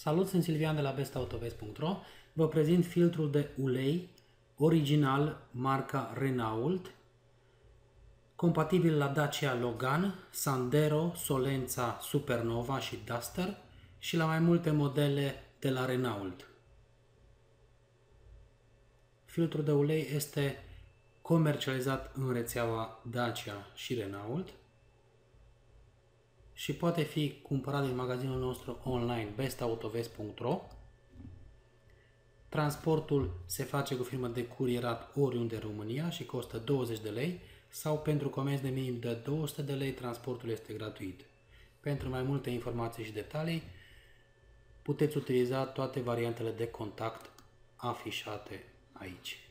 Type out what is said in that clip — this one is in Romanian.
Salut, sunt Silvian de la bestautovest.ro. Vă prezint filtrul de ulei original marca Renault, compatibil la Dacia Logan, Sandero, Solența, Supernova și Duster și la mai multe modele de la Renault. Filtrul de ulei este comercializat în rețeaua Dacia și Renault și poate fi cumpărat din magazinul nostru online bestautovest.ro Transportul se face cu firmă de curierat oriunde în România și costă 20 de lei sau pentru comenzi de minim de 200 de lei transportul este gratuit. Pentru mai multe informații și detalii puteți utiliza toate variantele de contact afișate aici.